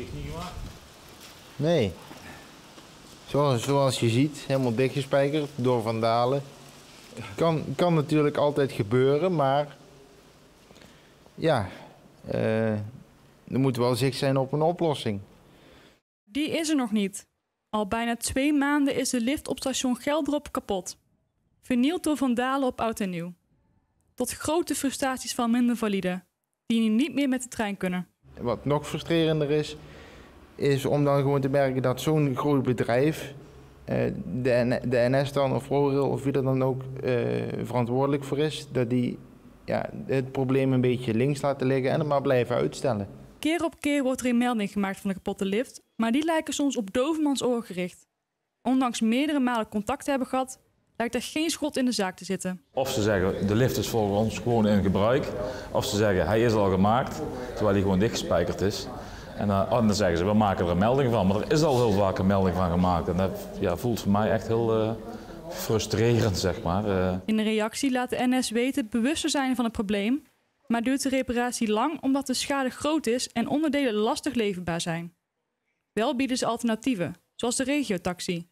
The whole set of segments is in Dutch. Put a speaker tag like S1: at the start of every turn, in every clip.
S1: Is niet gemaakt?
S2: Nee. Zoals, zoals je ziet, helemaal dichtgespijkerd door vandalen. Kan, kan natuurlijk altijd gebeuren, maar ja, eh, er moet wel zicht zijn op een oplossing.
S3: Die is er nog niet. Al bijna twee maanden is de lift op station Geldrop kapot. Vernield door vandalen op oud en nieuw. Tot grote frustraties van minder valide, die nu niet meer met de trein kunnen.
S2: Wat nog frustrerender is, is om dan gewoon te merken dat zo'n groot bedrijf, eh, de, de NS dan of ProRail of wie er dan ook eh, verantwoordelijk voor is, dat die ja, het probleem een beetje links laten liggen en het maar blijven uitstellen.
S3: Keer op keer wordt er een melding gemaakt van de kapotte lift, maar die lijken soms op dovenmans oor gericht. Ondanks meerdere malen contact te hebben gehad, lijkt er geen schot in de zaak te zitten.
S4: Of ze zeggen de lift is volgens ons gewoon in gebruik. Of ze zeggen hij is al gemaakt, terwijl hij gewoon dichtgespijkerd is. En dan, oh, dan zeggen ze we maken er een melding van. Maar er is al heel vaak een melding van gemaakt. En dat ja, voelt voor mij echt heel eh, frustrerend, zeg maar. Eh,
S3: In de reactie laat de NS weten bewust te zijn van het probleem, maar duurt de reparatie lang omdat de schade groot is en onderdelen lastig leverbaar zijn. Wel bieden ze alternatieven, zoals de regiotaxi.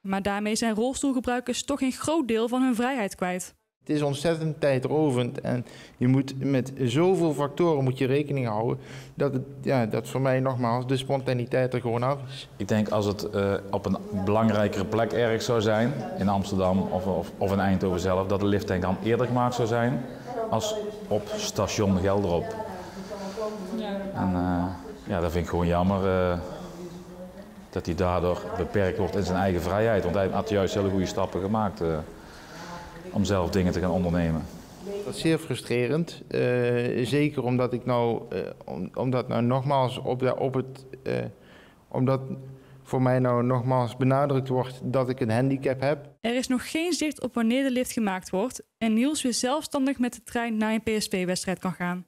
S3: Maar daarmee zijn rolstoelgebruikers toch een groot deel van hun vrijheid kwijt.
S2: Het is ontzettend tijdrovend en je moet met zoveel factoren moet je rekening houden dat, het, ja, dat voor mij nogmaals de spontaniteit er gewoon af is.
S4: ik denk als het eh, op een belangrijkere plek ergens zou zijn, in Amsterdam of, of, of in Eindhoven zelf, dat de lift denk ik dan eerder gemaakt zou zijn als op station Gelderop. En eh, ja, dat vind ik gewoon jammer eh, dat hij daardoor beperkt wordt in zijn eigen vrijheid. Want hij had juist hele goede stappen gemaakt eh, om zelf dingen te gaan ondernemen.
S2: Dat is zeer frustrerend, eh, zeker omdat ik nou, eh, om, omdat nou nogmaals op, de, op het, eh, omdat voor mij nou nogmaals benadrukt wordt dat ik een handicap heb.
S3: Er is nog geen zicht op wanneer de lift gemaakt wordt en Niels weer zelfstandig met de trein naar een PSV-wedstrijd kan gaan.